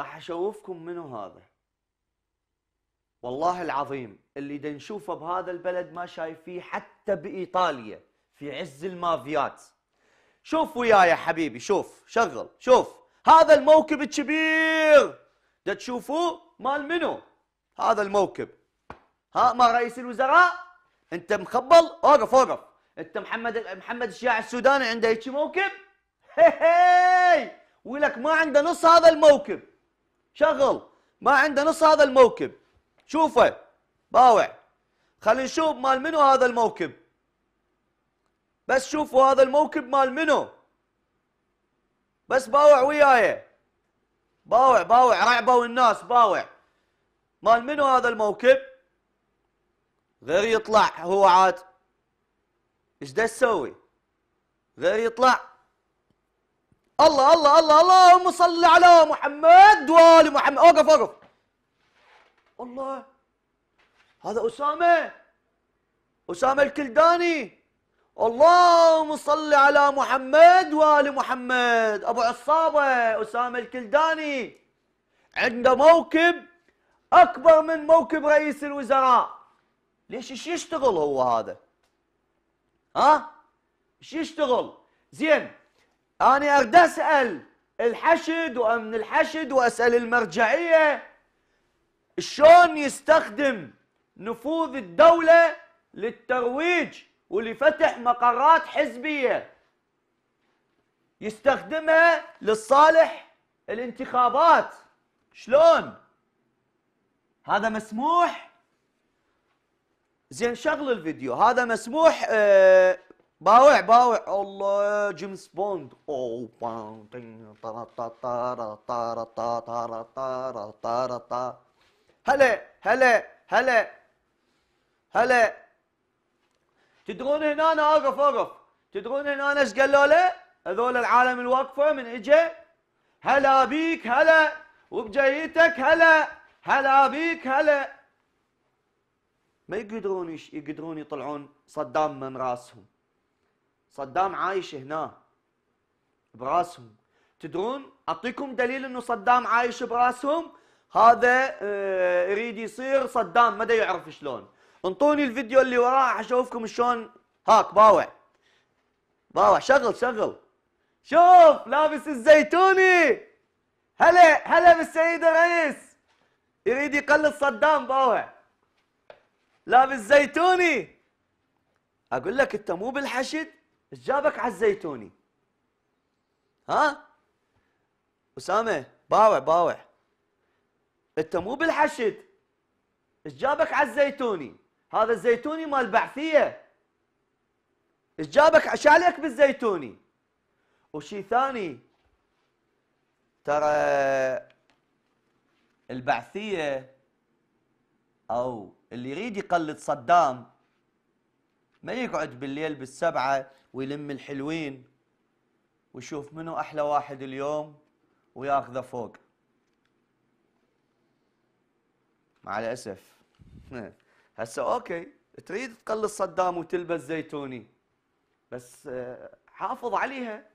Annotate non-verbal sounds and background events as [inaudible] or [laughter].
راح أشوفكم منو هذا؟ والله العظيم اللي دا نشوفه بهذا البلد ما شايفيه حتى بإيطاليا في عز المافيات. شوف وياي حبيبي شوف شغل شوف. هذا الموكب الكبير. دا تشوفوه مال منو؟ هذا الموكب. ها ما رئيس الوزراء؟ انت مخبل؟ أوقف أوقف. انت محمد محمد الشياع السوداني عنده هيك موكب؟ هي هي. ولك ما عنده نص هذا الموكب. شغل. ما عنده نص هذا الموكب. شوفه. باوع. خلينا نشوف مال منو هذا الموكب. بس شوفوا هذا الموكب مال منو. بس باوع وياي. باوع باوع. رعبوا الناس باوع. مال منو هذا الموكب؟ غير يطلع. هو عاد. إيش دا تسوي؟ غير يطلع. الله الله الله اللهم صل على محمد وآل محمد. أوقف أوقف. الله. هذا أسامة. أسامة الكلداني. اللهم صل على محمد وآل محمد. أبو عصابة أسامة الكلداني. عنده موكب أكبر من موكب رئيس الوزراء. ليش إيش يشتغل هو هذا؟ ها؟ إيش يشتغل؟ زين. أنا أريد أسأل الحشد وأمن الحشد وأسأل المرجعية شلون يستخدم نفوذ الدولة للترويج ولفتح مقرات حزبية. يستخدمها للصالح الانتخابات. شلون؟ هذا مسموح؟ زين شغل الفيديو. هذا مسموح آه باوع باوع. الله جيمس بوند. أو هلا هلا هلا هلا. تدرون هنا أنا أقف أقف. تدرون هنا أنا إيش قالوا له؟ هذول العالم الواقفه من اجى هلا بيك هلا. وبجيتك هلا. هلا بيك هلا. ما يقدرون يقدرون يطلعون صدام من راسهم. صدام عايش هنا براسهم. تدرون؟ أعطيكم دليل إنه صدام عايش براسهم؟ هذا آه، يريد يصير صدام ما يعرف شلون. انطوني الفيديو اللي وراه أشوفكم شلون. هاك باوع. باوع شغل شغل. شوف لابس الزيتوني. هلا هلا بالسيد الرئيس. يريد يقلد صدام باوع. لابس زيتوني. أقول لك أنت مو بالحشد؟ إيش جابك على الزيتوني ها؟ أسامة باوع باوع. أنت مو بالحشد. إيش جابك على الزيتوني هذا الزيتوني مال بعثية. إيش جابك؟ إيش عليك بالزيتوني وشي ثاني ترى البعثية أو اللي يريد يقلد صدام ما يقعد بالليل بالسبعة ويلم الحلوين ويشوف منو أحلى واحد اليوم وياخذه فوق. مع الأسف. [laughs] هسه أوكي تريد تقلد صدام وتلبس زيتوني. بس آه، حافظ عليها.